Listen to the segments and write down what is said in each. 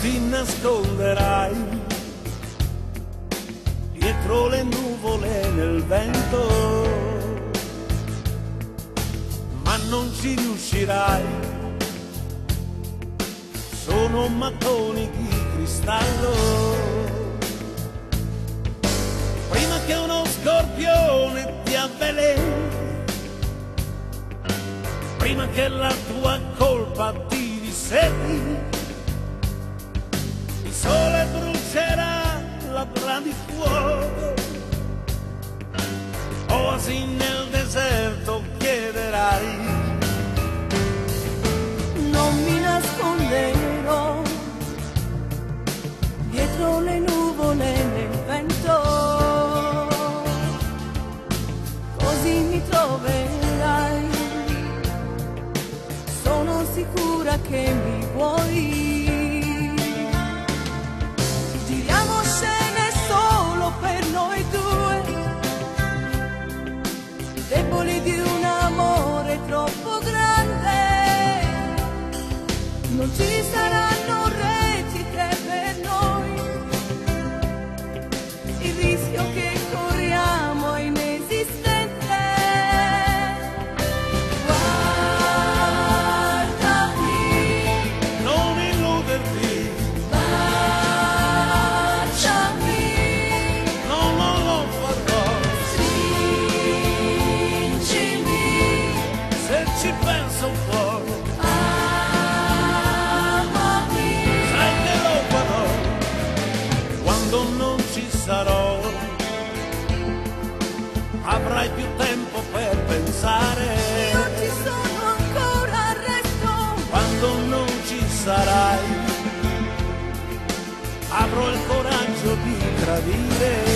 ti nasconderai dietro le nuvole nel vento, ma non ci riuscirai. Sono mattoni di cristallo. Prima che uno scorpione ti avveleni, prima che la tua colpa ti labbra di fuoco, oasi nel deserto chiederai. Non mi nasconderò dietro le nuvole nel vento, così mi troverai. Sono sicura che mi vuoi. Quando non ci sarò, avrai più tempo per pensare. Io ci sono ancora resto. Quando non ci sarai, avrò il coraggio di tradire.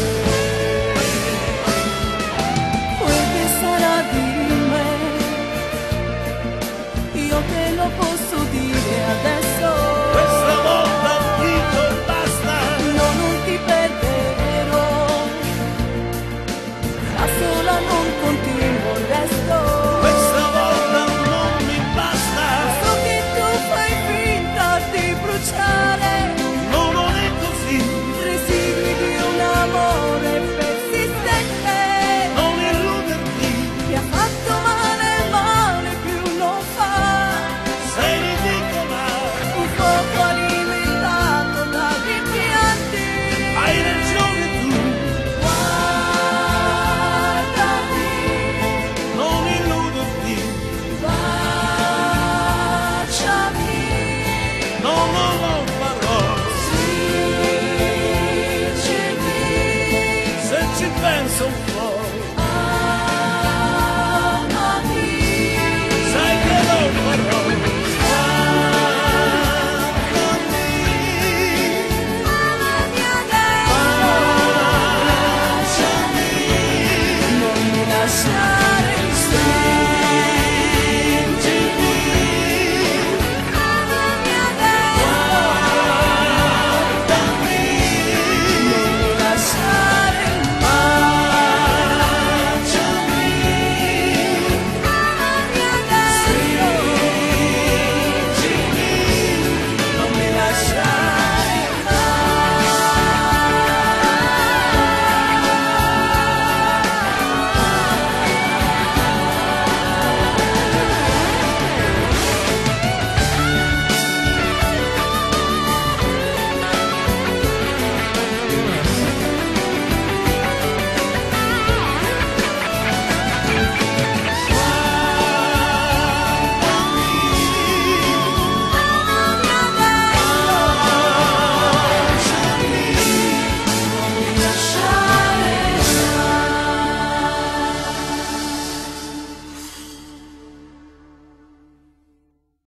so